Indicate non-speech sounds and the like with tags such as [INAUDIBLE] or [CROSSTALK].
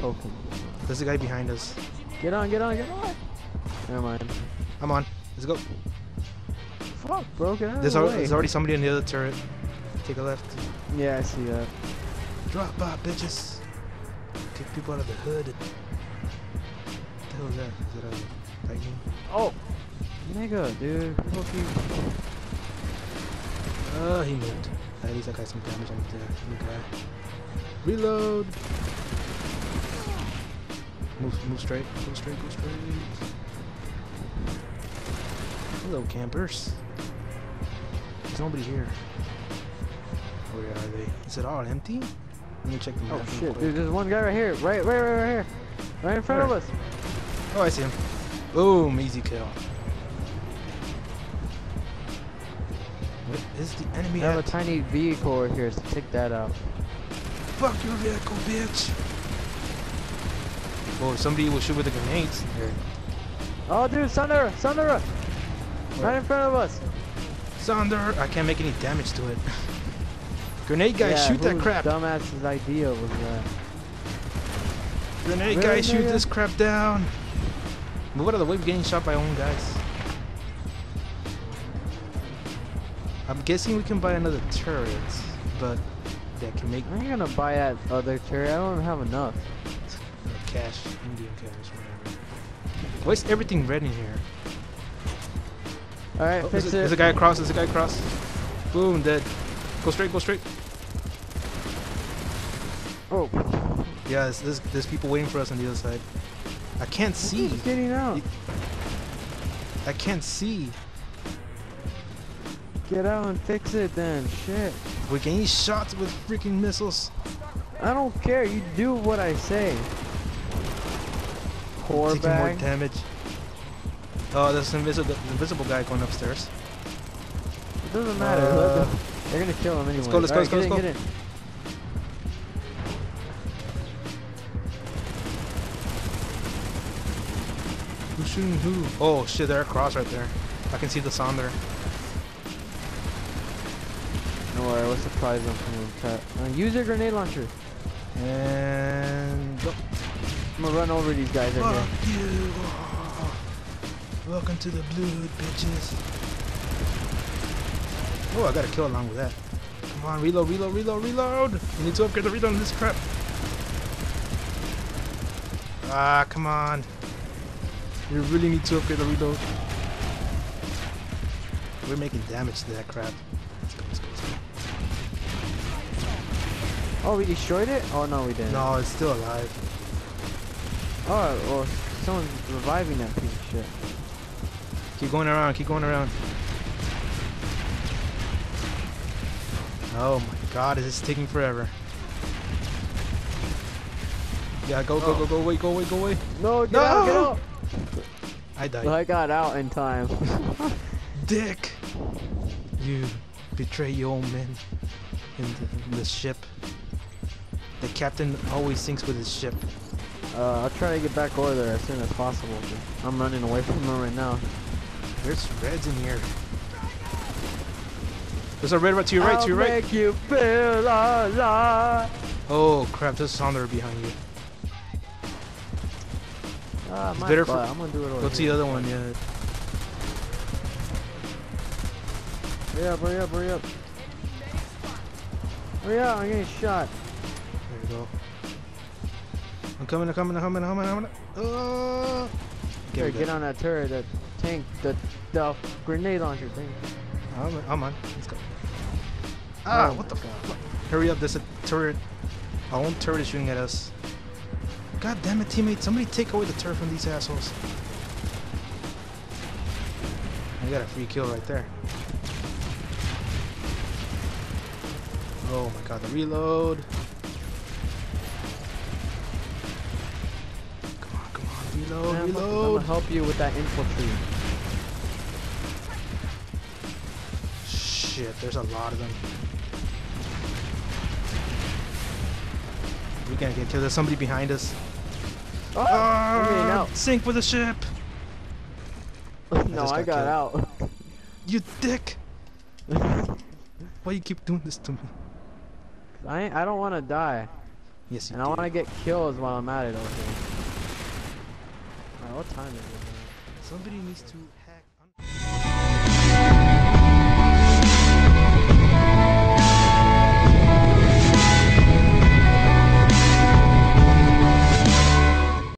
Token. There's a guy behind us. Get on, get on, get on. Never mind. I'm on. Let's go. Fuck, bro, get out There's, the al- there's already somebody in the other turret. Take a left. Yeah, I see that. Drop by, bitches. Kick people out of the hood. What the hell is that? Is that a lightning? Oh, nigga, dude. Fuck you. Oh, he moved. At least I got some damage on the the guy. Reload. Move, move straight. Go straight. Go straight. Hello, campers. There's nobody here. Where are they? Is it all empty? Let me check the oh, map. Oh shit, quick. dude. There's one guy right here. Right, right, right, right here. Right in front of us. Oh, I see him. Boom, easy kill. What is the enemy I have a tiny vehicle over here, so take that out. Fuck your vehicle, bitch! Oh, somebody will shoot with the grenades. Here. Oh, dude, Sunderer, Sunderer, right in front of us. Sonder! I can't make any damage to it. [LAUGHS] Grenade guy, yeah, shoot that crap! Dumbass's idea was that. Grenade Really, guy, shoot this crap down! Move out of the way, we're getting shot by our own guys. I'm guessing we can buy another turret, but that can make I ain't gonna buy that other turret. I don't have enough. cash, Indian cash, whatever. Why is everything red in here? All right, Oh, fix there's, a, it. there's a guy across, there's a guy across. Boom, dead. Go straight, go straight. Oh, Yeah, there's, there's, there's people waiting for us on the other side. I can't see. getting out? I can't see. Get out and fix it then. Shit. We're getting shot with freaking missiles. I don't care. You do what I say. Poor Taking more damage. Oh, there's an invisible, invisible guy going upstairs. It doesn't matter. Uh, They're gonna kill him anyway. Let's go, let's go, Alright, let's go, get let's in, go. in. Who's shooting who? Oh shit, they're across right there. I can see the Sonder. Don't worry. What's the prize on from the chat? Uh, use your grenade launcher. And go. I'm gonna run over these guys right Fuck here. you. Welcome to the blue hood, bitches. Oh, I got to kill along with that. Come on, reload, reload, reload, reload. We need to upgrade the reload on this crap. Ah, come on. We really need to upgrade the reload. We're making damage to that crap. Oh, we destroyed it? Oh no, we didn't. No, it's still alive. Oh, well, someone's reviving that piece of shit. Keep going around, keep going around. Oh my god, is this taking forever? Yeah, go, go, go, go away, go away, go away. No, get No! out, get out! I died. I got out in time. [LAUGHS] Dick! You betray your own men in the, in the ship. The captain always sinks with his ship. uh, I'll try to get back over there as soon as possible. I'm running away from them right now. There's reds in here. There's a red right to your right, I'll to your right. make you feel alive. Oh crap, there's a Sonder behind you. Ah, my better butt. for- I'm gonna do it over Go to the other one, yeah. Hurry up, hurry up, hurry up. Hurry up, I'm getting shot. Go. I'm coming, I'm coming, I'm coming, I'm coming, I'm coming. Oh! Here, get on that turret, that tank, the, the grenade launcher thing. I'm, I'm on. Let's go. Ah, Oh what the fuck? Hurry up, there's a turret. Our own turret is shooting at us. God damn it, teammate. Somebody take away the turret from these assholes. I got a free kill right there. Oh my god, the reload. Come on, reload, I'm, gonna- reload. help you with that infiltrate. Shit, there's a lot of them. We can't get killed. There's somebody behind us. Oh, ah, out. Sink with the ship. [LAUGHS] no, I got got out. You dick. [LAUGHS] Why you keep doing this to me? I I don't want to die. Yes, you And I do. want to get kills while I'm at it. Alright, what time is it? Somebody needs to